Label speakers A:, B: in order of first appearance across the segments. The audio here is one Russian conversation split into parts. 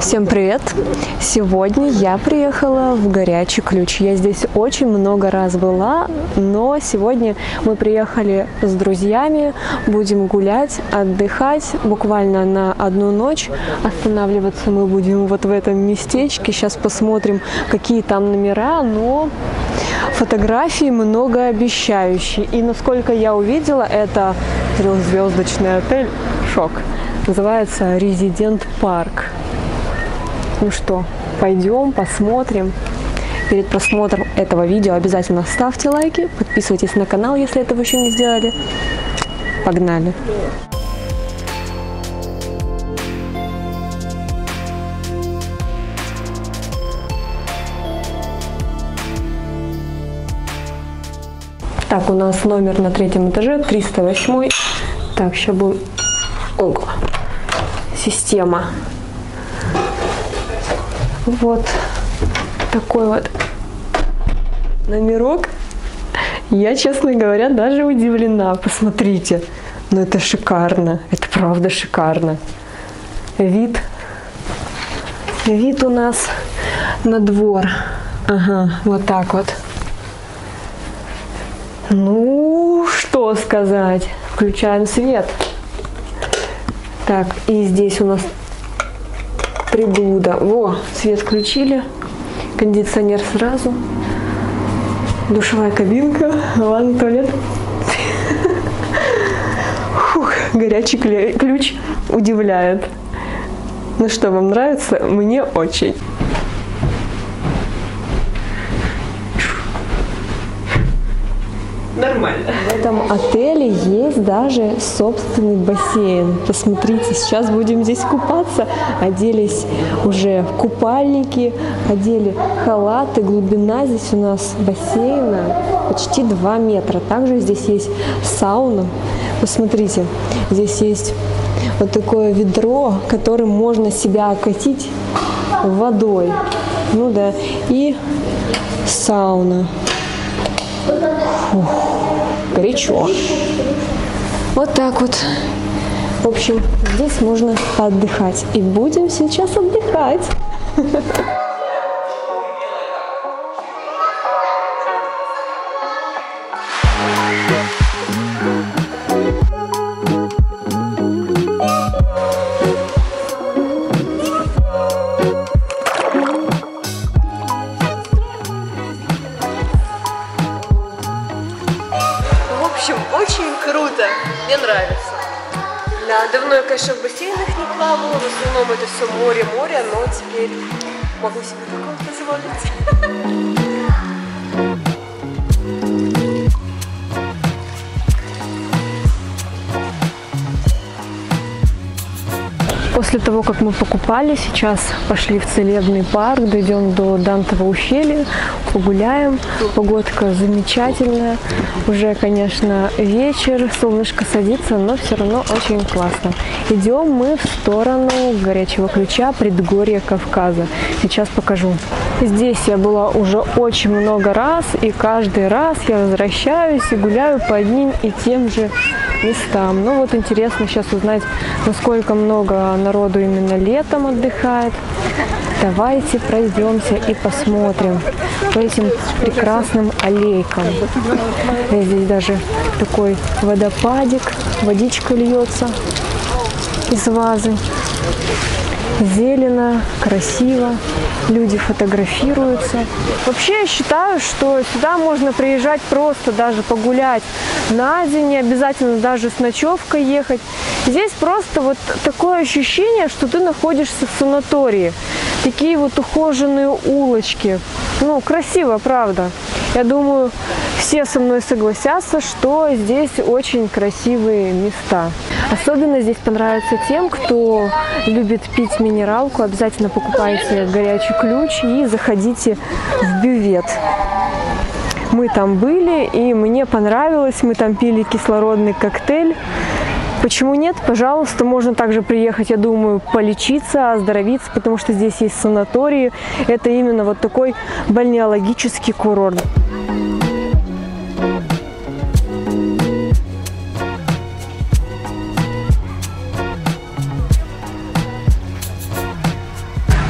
A: Всем привет! Сегодня я приехала в Горячий Ключ. Я здесь очень много раз была, но сегодня мы приехали с друзьями, будем гулять, отдыхать буквально на одну ночь. Останавливаться мы будем вот в этом местечке. Сейчас посмотрим, какие там номера, но фотографии многообещающие. И насколько я увидела, это трехзвездочный отель «Шок». Называется «Резидент Парк». Ну что, пойдем, посмотрим. Перед просмотром этого видео обязательно ставьте лайки, подписывайтесь на канал, если этого еще не сделали. Погнали! Так, у нас номер на третьем этаже, 308. Так, сейчас будет... Ого. Система. Вот такой вот номерок. Я, честно говоря, даже удивлена. Посмотрите. Ну это шикарно. Это правда шикарно. Вид. Вид у нас на двор. Ага, вот так вот. Ну, что сказать. Включаем свет. Так, и здесь у нас приблуда. Во, свет включили, кондиционер сразу, душевая кабинка, ванна, туалет. Фух, горячий ключ удивляет. Ну что, вам нравится? Мне очень. Этом отеле есть даже собственный бассейн. Посмотрите, сейчас будем здесь купаться. Оделись уже в купальники, одели халаты. Глубина здесь у нас бассейна почти 2 метра. Также здесь есть сауна. Посмотрите, здесь есть вот такое ведро, которым можно себя окатить водой. Ну да, и сауна. Фух, горячо. Вот так вот. В общем, здесь можно отдыхать. И будем сейчас отдыхать. Мне нравится. Да, давно я, конечно, в бассейнах не плавала, в основном это все море-море, но теперь могу себе такое позволить. После того, как мы покупали, сейчас пошли в целебный парк, дойдем до Дантового ущелья, погуляем. Погодка замечательная. Уже, конечно, вечер, солнышко садится, но все равно очень классно. Идем мы в сторону горячего ключа предгорья Кавказа. Сейчас покажу. Здесь я была уже очень много раз, и каждый раз я возвращаюсь и гуляю по одним и тем же местам. Ну вот интересно сейчас узнать, насколько много народу именно летом отдыхает. Давайте пройдемся и посмотрим по этим прекрасным аллейкам. Здесь даже такой водопадик, водичка льется из вазы. Зелено, красиво, люди фотографируются. Вообще я считаю, что сюда можно приезжать просто даже погулять на день, не обязательно даже с ночевкой ехать. Здесь просто вот такое ощущение, что ты находишься в санатории. Такие вот ухоженные улочки. Ну, красиво, правда. Я думаю, все со мной согласятся, что здесь очень красивые места. Особенно здесь понравится тем, кто любит пить минералку. Обязательно покупайте горячий ключ и заходите в бювет. Мы там были, и мне понравилось. Мы там пили кислородный коктейль. Почему нет? Пожалуйста, можно также приехать, я думаю, полечиться, оздоровиться, потому что здесь есть санатории. Это именно вот такой бальнеологический курорт.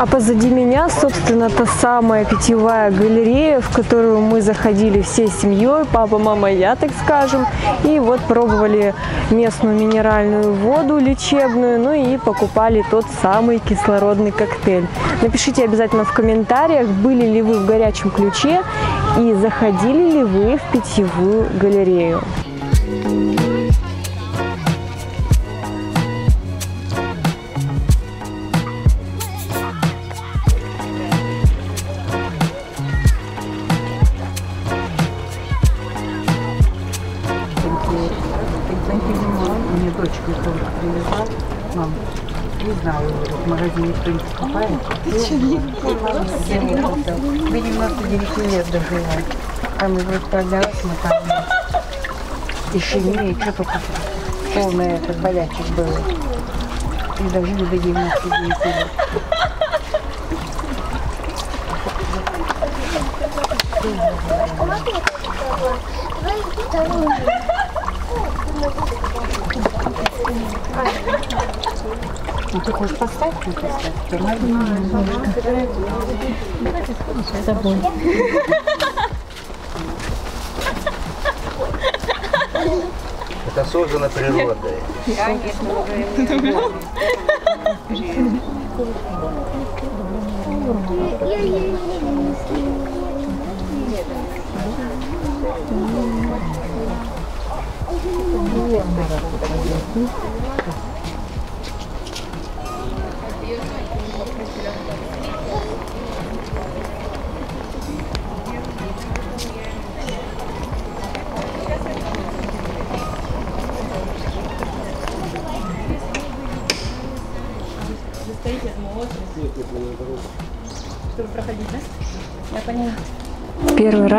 A: А позади меня, собственно, та самая питьевая галерея, в которую мы заходили всей семьей, папа, мама, я, так скажем. И вот пробовали местную минеральную воду лечебную, ну и покупали тот самый кислородный коктейль. Напишите обязательно в комментариях, были ли вы в горячем ключе и заходили ли вы в питьевую галерею.
B: Мам, не знаю, в магазине кто-нибудь покупает. Вы 99 лет доживаете. А мы вроде тогда смотали. Ишемия, и что только полное это болячек было. И дожили до 99 лет. Ну ты хочешь поставить? Ну, поставь. С собой.
C: Это создано природой.
A: Первый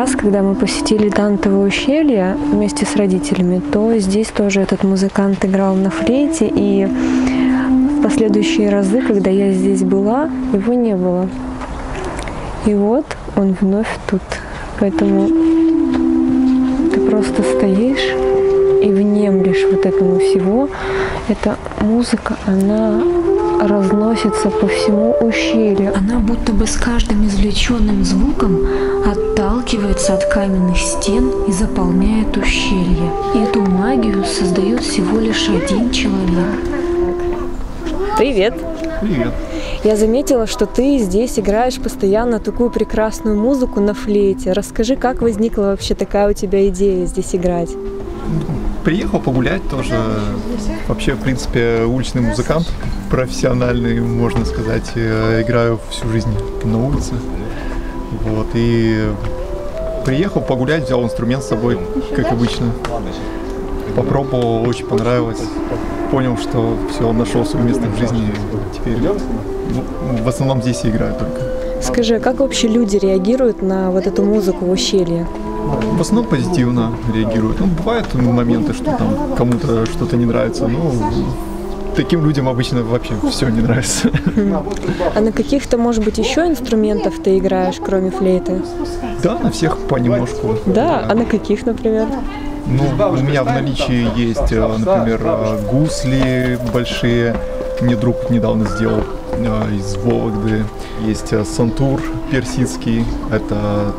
A: раз, когда мы посетили Дантово ущелье вместе с родителями, то здесь тоже этот музыкант играл на флейте, и в последующие разы, когда я здесь была, его не было. И вот он вновь тут. Поэтому ты просто стоишь и внемлешь вот этому всего. Эта музыка, она разносится по всему ущелью.
D: Она будто бы с каждым извлеченным звуком отталкивается от каменных стен и заполняет ущелье. И эту магию создает всего лишь один человек.
A: Привет!
E: Привет.
A: Я заметила, что ты здесь играешь постоянно такую прекрасную музыку на флейте. Расскажи, как возникла вообще такая у тебя идея здесь играть?
E: Приехал погулять тоже. Вообще, в принципе, уличный музыкант, профессиональный, можно сказать. Э, Играю всю жизнь на улице. Вот, и приехал погулять, взял инструмент с собой, как обычно. Попробовал, очень понравилось. Понял, что все, нашел свое место в жизни. Теперь ну, в основном здесь и играю только.
A: Скажи, а как вообще люди реагируют на вот эту музыку в ущелье?
E: В основном позитивно реагируют. Ну, бывают моменты, что там кому-то что-то не нравится, но таким людям обычно вообще все не нравится.
A: А на каких-то, может быть, еще инструментах ты играешь, кроме флейты?
E: Да, на всех понемножку.
A: Да, а на каких, например?
E: Ну, у меня в наличии есть, э, например, э, гусли большие. Мне друг недавно сделал э, из Вологды. Есть сантур персидский. Это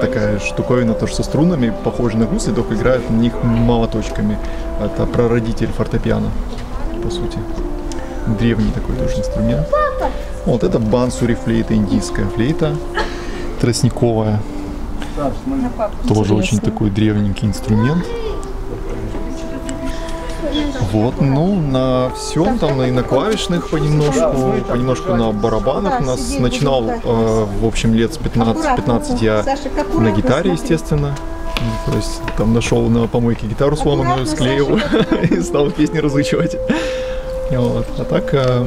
E: такая штуковина тоже со струнами, похожа на гусли, только играют на них молоточками. Это прародитель фортепиано, по сути. Древний такой тоже инструмент. Вот это бансури флейта, индийская флейта, тростниковая. Тоже очень такой древненький инструмент. Вот, ну, на всем там, и на клавишных понемножку, понемножку на барабанах. У нас начинал, э, в общем, лет с 15-15 я на гитаре, естественно. То есть там нашел на помойке гитару сломанную, склеил и стал песни разучивать. Вот. А так э,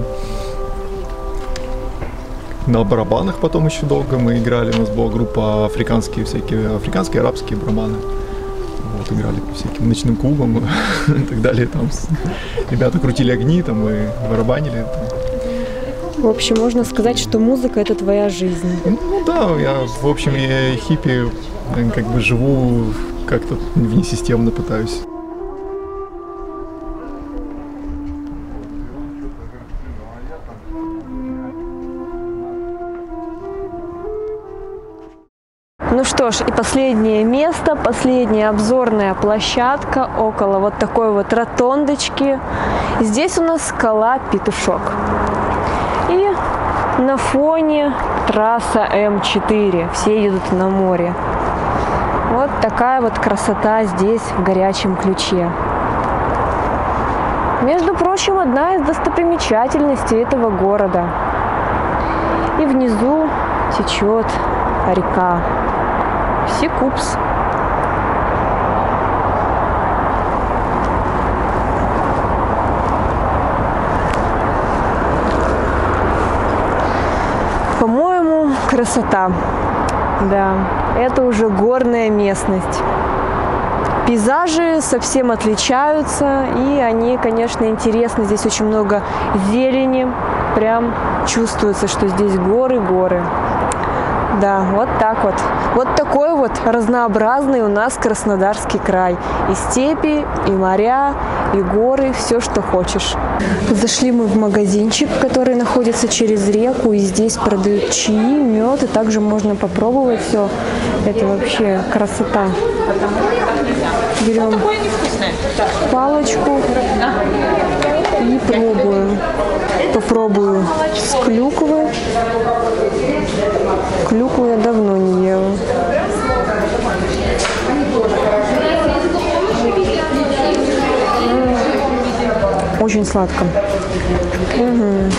E: на барабанах потом еще долго мы играли. У нас была группа африканские всякие, африканские, арабские барабаны. Вот, играли по всяким ночным клубам и так далее. Там ребята крутили огни, там и барабанили.
A: В общем, можно сказать, что музыка – это твоя жизнь.
E: Ну да, я, в общем, я хиппи, как бы живу как-то внесистемно пытаюсь.
A: Ну что ж, и последнее место, последняя обзорная площадка около вот такой вот ротондочки. Здесь у нас скала Петушок. И на фоне трасса М4. Все едут на море. Вот такая вот красота здесь, в горячем ключе. Между прочим, одна из достопримечательностей этого города. И внизу течет река Сикупс. По-моему, красота. Да, это уже горная местность. Пейзажи совсем отличаются, и они, конечно, интересны. Здесь очень много зелени, прям чувствуется, что здесь горы, горы. Да, вот так вот. Вот такой вот разнообразный у нас Краснодарский край. И степи, и моря, и горы, все, что хочешь. Зашли мы в магазинчик, который находится через реку, и здесь продают чаи, мед, и также можно попробовать все. Это вообще красота. Берем палочку и пробуем. Попробую с клюквы. Клюкву я давно не ела. Очень сладко. Мгм.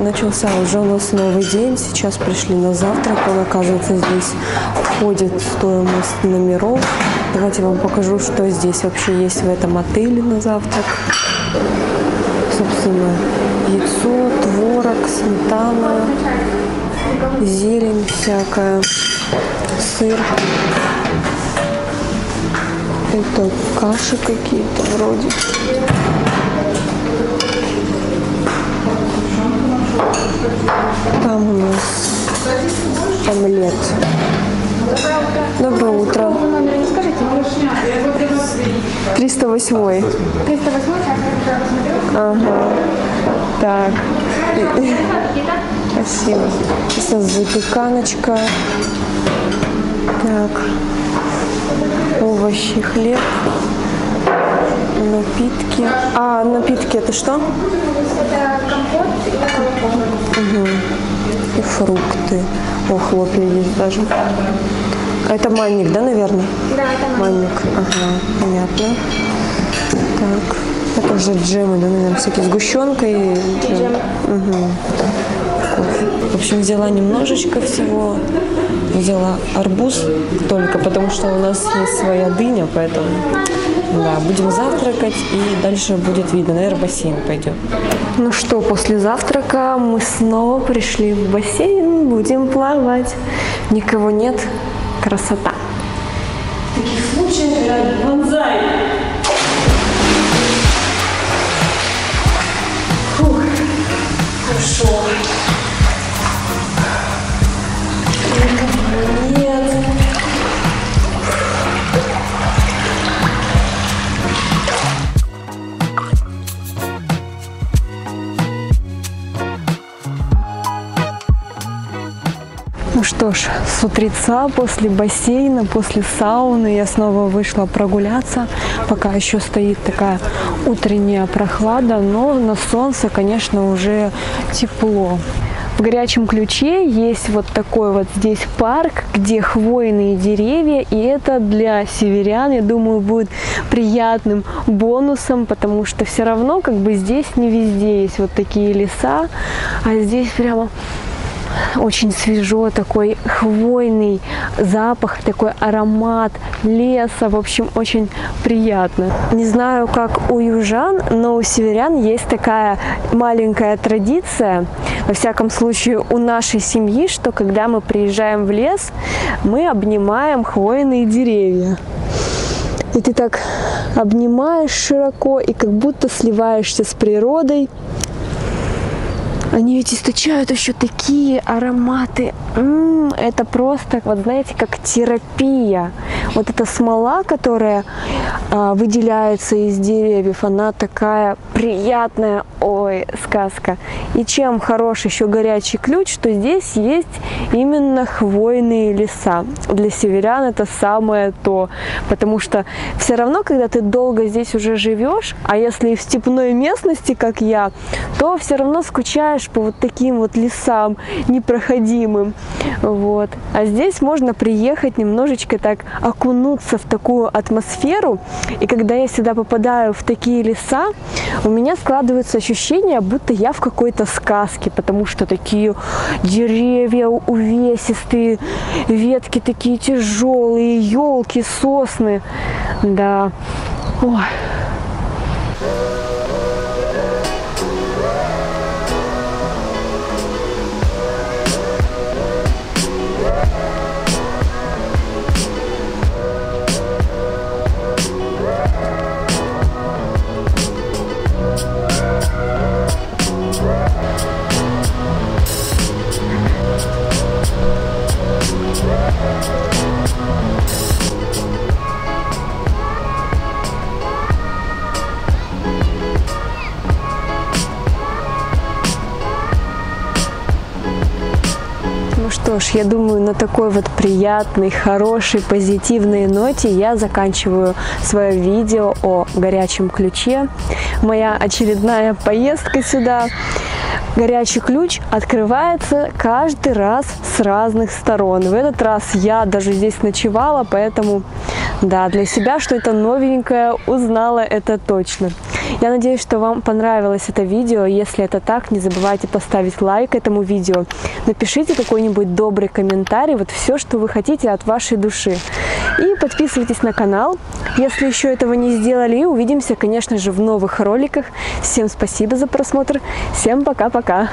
A: Начался уже у нас новый день. Сейчас пришли на завтрак. Он, оказывается, здесь входит в стоимость номеров. Давайте я вам покажу, что здесь вообще есть в этом отеле на завтрак. Собственно, яйцо, творог, сметана, зелень всякая, сыр. Это каши какие-то вроде. Там у нас омлет. Доброе утро. 308.
F: 308
A: Ага. Так. Спасибо. Сейчас запеканочка. Так. Овощи, хлеб. Напитки. А, напитки это что?
F: Это компот и компот.
A: И фрукты. О, хлопья есть даже. Это манник, да, наверное?
F: Да, это
A: Манник. Ага, понятно. Так. Это уже джемы, да, наверное, всякие сгущенка и джем. Кофе. В общем, взяла немножечко всего. Взяла арбуз только потому, что у нас есть своя дыня, поэтому да, будем завтракать и дальше будет видно. Наверное, в бассейн пойдем. Ну что, после завтрака мы снова пришли в бассейн, будем плавать. Никого нет, красота. Таких случаев играет бонзай. Фух, хорошо. Что ж, с утреца после бассейна, после сауны я снова вышла прогуляться. Пока еще стоит такая утренняя прохлада, но на солнце, конечно, уже тепло. В горячем ключе есть вот такой вот здесь парк, где хвойные деревья, и это для северян, я думаю, будет приятным бонусом, потому что все равно как бы здесь не везде есть вот такие леса, а здесь прямо Очень свежо, такой хвойный запах, такой аромат леса. В общем, очень приятно. Не знаю, как у южан, но у северян есть такая маленькая традиция, во всяком случае у нашей семьи, что когда мы приезжаем в лес, мы обнимаем хвойные деревья. И ты так обнимаешь широко и как будто сливаешься с природой. Они ведь источают еще такие ароматы. М-м, это просто, вот знаете, как терапия. Вот эта смола, которая а, выделяется из деревьев, она такая приятная. Ой, сказка. И чем хорош еще горячий ключ, что здесь есть именно хвойные леса. Для северян это самое то. Потому что все равно, когда ты долго здесь уже живешь, а если в степной местности, как я, то все равно скучаешь по вот таким вот лесам непроходимым. Вот. А здесь можно приехать немножечко так окунуться в такую атмосферу. И когда я сюда попадаю в такие леса, у меня складывается ощущение, будто я в какой-то сказке, потому что такие деревья увесистые, ветки такие тяжелые, елки, сосны. Да. Ой. Я думаю, на такой вот приятной, хорошей, позитивной ноте я заканчиваю свое видео о горячем ключе. Моя очередная поездка сюда. Горячий ключ открывается каждый раз с разных сторон. В этот раз я даже здесь ночевала, поэтому да, для себя что-то новенькое узнала, это точно. Я надеюсь, что вам понравилось это видео. Если это так, не забывайте поставить лайк этому видео. Напишите какой-нибудь добрый комментарий, вот все, что вы хотите от вашей души. И подписывайтесь на канал, если еще этого не сделали. И увидимся, конечно же, в новых роликах. Всем спасибо за просмотр. Всем пока-пока.